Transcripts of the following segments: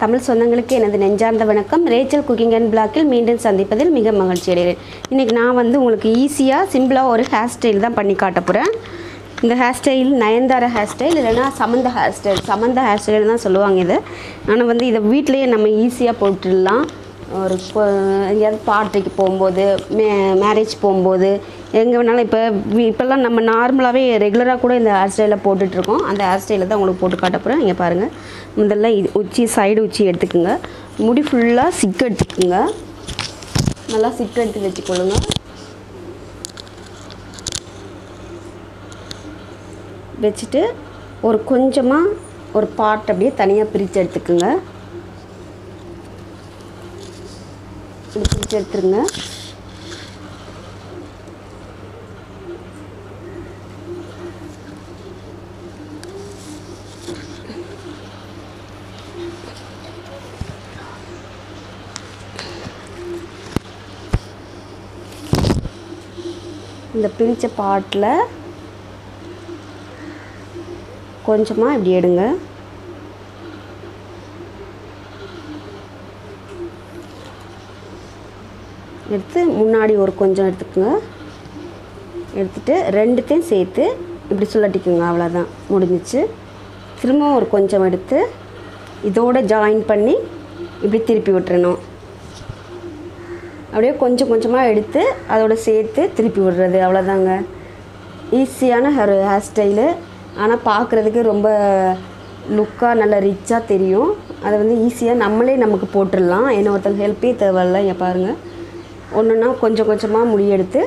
தமிழ் சொந்தங்களுக்கு எனது நெஞ்சார்ந்த வணக்கம். ரேச்சல் குக்கிங் அண்ட் பிளாக்கில் மீண்டும் சந்திப்பதில் மிக மகிழ்ச்சி அடைகிறேன். இன்றைக்கி நான் வந்து உங்களுக்கு ஈஸியாக சிம்பிளாக ஒரு ஹேர் ஸ்டைல் தான் பண்ணி காட்ட போகிறேன் இந்த hair style Nayanthara hair style இல்லைன்னா Samantha hair style Samantha hair style தான் சொல்லுவாங்க இது. ஆனால் வந்து இதை வீட்டிலேயே நம்ம ஈஸியாக போட்டுடலாம். ஒரு இப்போ எங்கேயாவது பார்ட்டிக்கு போகும்போது மே மேரேஜ் போகும்போது எங்கே வேணாலும் இப்போ இப்போல்லாம் நம்ம நார்மலாகவே ரெகுலராக கூட இந்த ஹேர் ஸ்டைலில் போட்டுட்ருக்கோம். அந்த ஹேர் ஸ்டைலில் தான் உங்களுக்கு போட்டு காட்ட இங்கே பாருங்கள் முதல்ல இது உச்சி சைடு உச்சி எடுத்துக்கோங்க. முடி ஃபுல்லாக சிக்கு எடுத்துக்கோங்க. நல்லா சிக்கு எடுத்து வச்சுக்கொள்ளுங்க. வச்சுட்டு ஒரு கொஞ்சமாக ஒரு பாட் அப்படியே தனியாக பிரித்து எடுத்துக்கோங்க. இப்படி பிரித்து எடுத்துருங்க. இந்த பிரித்த பாட்டில் கொஞ்சமாக இப்படி எடுங்க. எடுத்து முன்னாடி ஒரு கொஞ்சம் எடுத்துக்கோங்க. எடுத்துகிட்டு ரெண்டுத்தையும் சேர்த்து இப்படி சுழட்டிக்குங்க அவ்வளோதான் முடிஞ்சிச்சு. திரும்பவும் ஒரு கொஞ்சம் எடுத்து இதோட ஜாயின் பண்ணி இப்படி திருப்பி விட்டுறணும். அப்படியே கொஞ்சம் கொஞ்சமாக எடுத்து அதோட சேர்த்து திருப்பி விடுறது அவ்வளோதாங்க ஈஸியான ஹேர் ஹேர் ஸ்டைலு ஆனால் பார்க்குறதுக்கு ரொம்ப லுக்காக நல்லா ரிச்சாக தெரியும். அதை வந்து ஈஸியாக நம்மளே நமக்கு போட்டுடலாம். என்ன ஒருத்தங்க ஹெல்ப்பே தேவையில்ல இங்கே பாருங்கள் ஒன்றுன்னா கொஞ்சம் கொஞ்சமாக முடியெடுத்து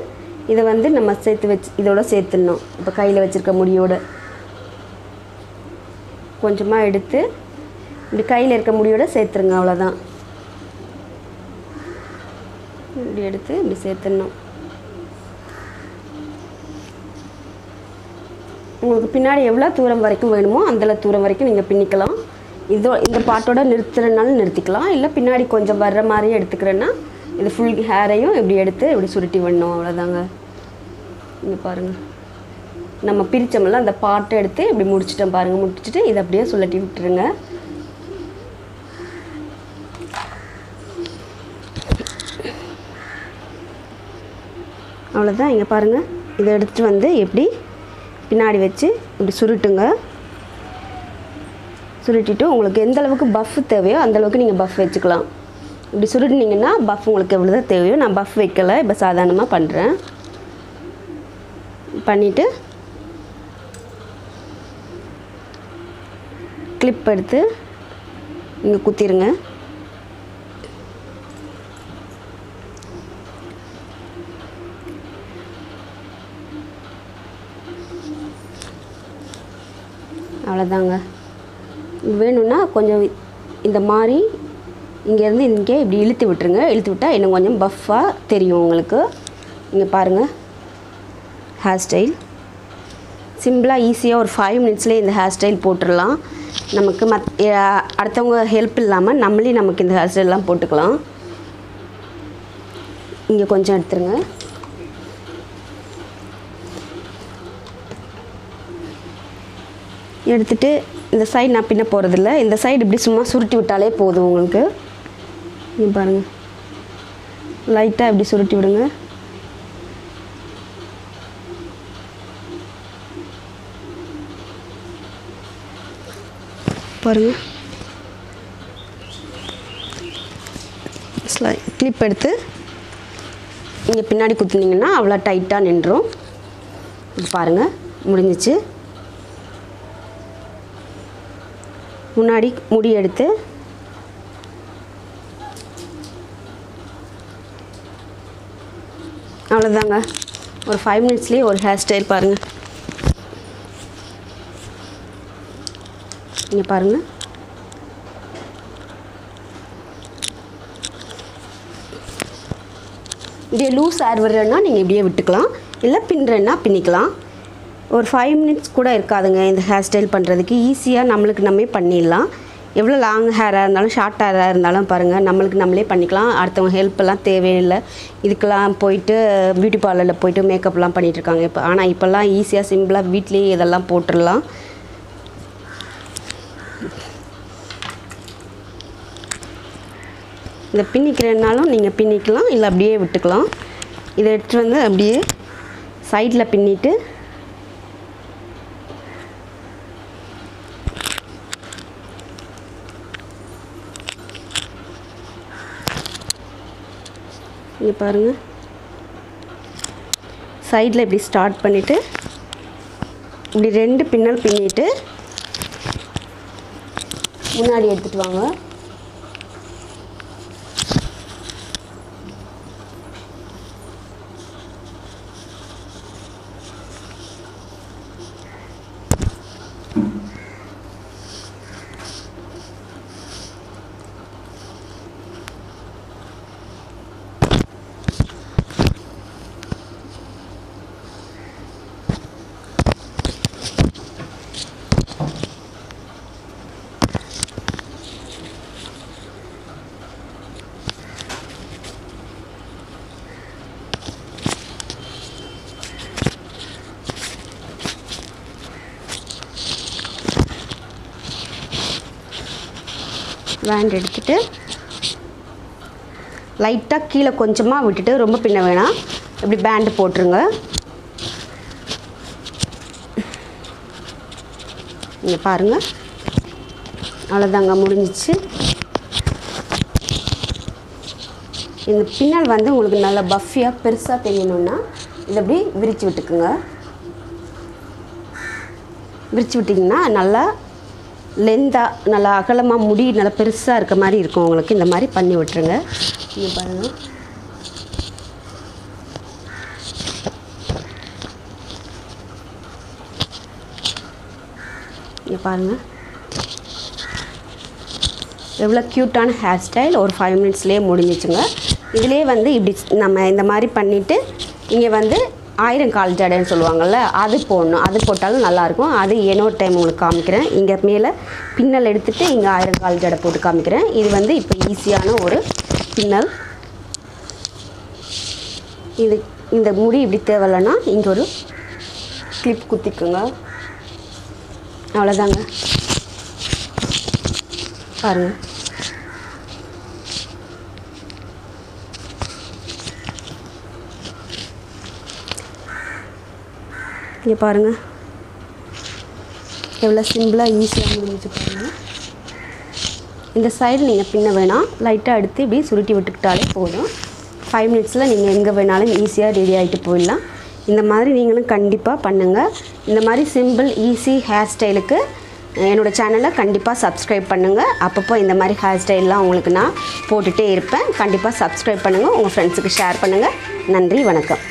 இதை வந்து நம்ம சேர்த்து வச்சு இதோட சேர்த்துடணும். இப்போ கையில் வச்சுருக்க முடியோட. கொஞ்சமாக எடுத்து இப்படி கையில் இருக்க முடியோட சேர்த்துருங்க அவ்வளோதான் இப்படி எடுத்து இப்படி சேர்த்துடணும். உங்களுக்கு பின்னாடி எவ்வளோ தூரம் வரைக்கும் வேணுமோ அந்த தூரம் வரைக்கும் நீங்கள் பின்னிக்கலாம். இதோ இந்த பாட்டோட நிறுத்துறதுனாலும் நிறுத்திக்கலாம். இல்லை பின்னாடி கொஞ்சம் வர்ற மாதிரியே எடுத்துக்கிறேன்னா இது ஃபுல் ஹேரையும் இப்படி எடுத்து இப்படி சுருட்டி விடணும் அவ்வளோதாங்க இங்கே பாருங்கள் நம்ம பிரித்தோம்ல அந்த பாட்டை எடுத்து இப்படி முடிச்சிட்டோம் பாருங்கள் முடிச்சுட்டு இதை அப்படியே சுழட்டி விட்டுருங்க. அவ்வளோதான் இங்கே பாருங்கள் இதை எடுத்துகிட்டு வந்து எப்படி பின்னாடி வச்சு இப்படி சுருட்டுங்க. சுருட்டிட்டு உங்களுக்கு எந்த அளவுக்கு பஃப் தேவையோ அந்த அளவுக்கு நீங்கள் பஃப் வச்சுக்கலாம். இப்படி சுருட்டினீங்கன்னா பஃப் உங்களுக்கு எவ்வளோ தான் தேவையோ நான் பஃப் வைக்கலை இப்போ சாதாரணமாக பண்ணுறேன் பண்ணிவிட்டு கிளிப் எடுத்து இங்கே குத்திருங்க. அவ்வளோதாங்க வேணும்னா கொஞ்சம் இந்த மாதிரி இங்கேருந்து இங்கே இப்படி இழுத்து விட்டுருங்க. இழுத்து விட்டால் இன்னும் கொஞ்சம் பஃப்பாக தெரியும் உங்களுக்கு. இங்கே பாருங்கள் ஹேர் ஸ்டைல் சிம்பிளாக ஈஸியாக ஒரு ஃபைவ் மினிட்ஸ்லேயே இந்த ஹேர் ஸ்டைல் போட்டுடலாம். நமக்கு மத் அடுத்தவங்க ஹெல்ப் இல்லாமல் நம்மளே நமக்கு இந்த ஹேர் ஸ்டைல்லாம் போட்டுக்கலாம். இங்கே கொஞ்சம் எடுத்துருங்க. எடுத்துகிட்டு இந்த சைடு நான் பின்ன போகிறதில்ல இந்த சைடு இப்படி சும்மா சுருட்டி விட்டாலே போதும் உங்களுக்கு. இங்கே பாருங்கள் லைட்டாக இப்படி சுருட்டி விடுங்க. பாருங்க. ஸ்லை கிளிப் எடுத்து இங்கே பின்னாடி குத்துனீங்கன்னா அவ்வளோ டைட்டாக நின்றும். பாருங்கள் முடிஞ்சிச்சு. முன்னாடி முடி எடுத்து அவ்வளோதாங்க ஒரு ஃபைவ் மினிட்ஸ்லேயே ஒரு ஹேர் ஸ்டைல் பாருங்கள் இங்கே பாருங்கள் இப்படியே லூஸ் ஹேர் விடுறேன்னா நீங்கள் இப்படியே விட்டுக்கலாம். இல்லை பின்னுறேன்னா பின்னிக்கலாம். ஒரு ஃபைவ் மினிட்ஸ் கூட இருக்காதுங்க இந்த ஹேர் ஸ்டைல் பண்ணுறதுக்கு ஈஸியாக நம்மளுக்கு நம்மே பண்ணிடலாம். எவ்வளோ லாங் ஹேராக இருந்தாலும் ஷார்ட் ஹேராக இருந்தாலும் பாருங்கள் நம்மளுக்கு நம்மளே பண்ணிக்கலாம். அடுத்தவங்க ஹெல்ப் எல்லாம் தேவையில்லை. இதுக்கெல்லாம் போயிட்டு பியூட்டி பார்லரில் போயிட்டு மேக்கப்லாம் பண்ணிகிட்டு இருக்காங்க. இப்போ ஆனால் இப்போல்லாம் ஈஸியாக சிம்பிளாக வீட்லேயே இதெல்லாம் போட்டுடலாம். இதை பின்னிக்கிறனாலும் நீங்கள் பின்னிக்கலாம் இல்லை அப்படியே விட்டுக்கலாம். இதை எடுத்துகிட்டு வந்து அப்படியே சைடில் பின்னிட்டு இங்கே பாருங்கள் சைடில் இப்படி ஸ்டார்ட் பண்ணிவிட்டு இப்படி ரெண்டு பின்னல் பின்னிட்டு முன்னாடி எடுத்துகிட்டு வாங்க. வேண்ட் எடுத்துட்டு லைட்டாக கீழே கொஞ்சமாக விட்டுட்டு ரொம்ப பின்ன வேணாம் இப்படி பேண்டு போட்டுருங்க. இங்கே பாருங்கள் அவ்வளோதாங்க முடிஞ்சிச்சு. இந்த பின்னால் வந்து உங்களுக்கு நல்லா பஃபியாக பெருசாக தெரியணுன்னா இதை அப்படி விரித்து விட்டுக்குங்க. விரித்து விட்டிங்கன்னா நல்லா லென்த்தாக நல்லா அகலமாக முடி நல்லா பெருசாக இருக்க மாதிரி இருக்கும். உங்களுக்கு இந்த மாதிரி பண்ணி விட்டுருங்க. இங்கே பாருங்கள் இங்கே பாருங்கள் எவ்வளோ க்யூட்டான ஹேர் ஸ்டைல் ஒரு ஃபைவ் மினிட்ஸ்லேயே முடிஞ்சிச்சுங்க. இதிலே வந்து இப்படி நம்ம இந்த மாதிரி பண்ணிவிட்டு இங்கே வந்து ஆயிரம் கால் ஜடைன்னு சொல்லுவாங்கள்ல அது போடணும். அது போட்டாலும் நல்லாயிருக்கும். அது இன்னொரு டைம் உங்களுக்கு காமிக்கிறேன். இங்கே மேலே பின்னல் எடுத்துகிட்டு இங்கே ஆயிரம் கால் ஜடை போட்டு காமிக்கிறேன். இது வந்து இப்போ ஈஸியான ஒரு பின்னல். இது இந்த முடி இப்படி தேவையில்லைன்னா இங்கே ஒரு கிளிப் குத்திக்குங்க. அவ்வளோதாங்க பாருங்கள் இங்கே பாருங்கள் எவ்வளோ சிம்பிளாக ஈஸியாக முடிஞ்சு பாருங்கள் இந்த சைடு நீங்கள் பின்ன வேணாம். லைட்டாக எடுத்து இப்படி சுருட்டி விட்டுக்கிட்டாலே போதும். ஃபைவ் மினிட்ஸில் நீங்கள் எங்கே வேணாலும் ஈஸியாக ரெடி ஆகிட்டு போயிடலாம். இந்த மாதிரி நீங்களும் கண்டிப்பாக பண்ணுங்கள் இந்த மாதிரி சிம்பிள் ஈஸி ஹேர் ஸ்டைலுக்கு என்னோடய சேனலை கண்டிப்பாக சப்ஸ்கிரைப் பண்ணுங்கள் அப்பப்போ இந்த மாதிரி ஹேர் ஸ்டைல்லாம் உங்களுக்கு நான் போட்டுகிட்டே இருப்பேன். கண்டிப்பாக சப்ஸ்கிரைப் பண்ணுங்கள் உங்கள் ஃப்ரெண்ட்ஸுக்கு ஷேர் பண்ணுங்கள் நன்றி வணக்கம்.